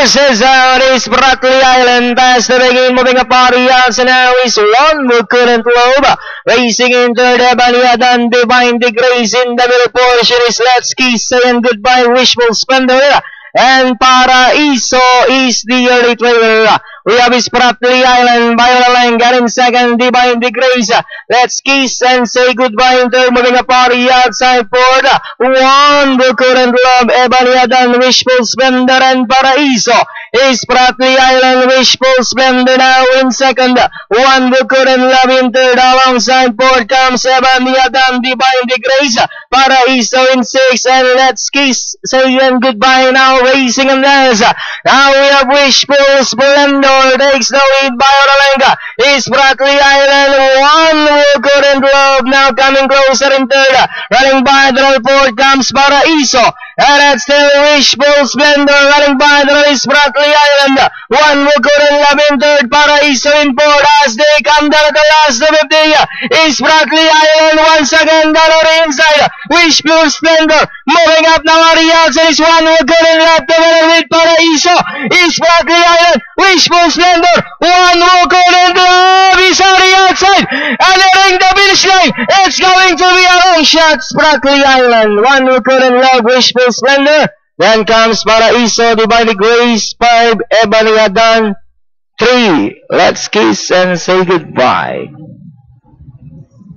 forces out is Brackley Island. Past the begin moving a party out so now is couldn't lobe racing into the Baliadan Divine Degrees in the middle portion is Let's Kiss saying goodbye Wishful Splendor and Paraiso is the early trailer. We have Spratly Island, Viola Lang, getting second, Divine Degrees. Let's kiss and say goodbye until moving a party outside port. One, the current love, Ebony Adan, Wishful Splendor, and Paraiso. Is Spratly Island, Wishful Splendor now in second. One, the current love in third, alongside port comes Ebony Adan, Divine Degrees. Paraiso in six, and let's kiss, saying goodbye now, racing and dance. Now we have Wishful Splendor takes the lead by Oralenga. Is Brackley Island one will couldn't love now coming closer in third. Running by the report comes Paraiso. And it's still Wishful Splendor running by the is Brackley Island. One will couldn't love in third. Paraiso in fourth as they come down at the last of the is Brackley Island once again down on the inside. Wishful Splendor moving up now on the outside is one will couldn't love the winner with Paraiso. Is Brackley Island Wishful Splendor. One walk on and he's on outside. And entering the finish line. It's going to be a long shot. Brackley Island. One walk on love Wishful Splendor. Then comes Paraiso, Divine Grace, 5, Ebony Adan, 3. Let's kiss and say goodbye.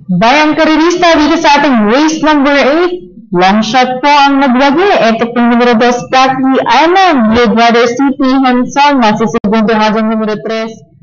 Bayang Karirista dito sa ating race number 8. Long shot po ang nagwagi. Ito po numero 2, Blackley Island. Lead Brother CP Henson. Nasa segundo numero 3,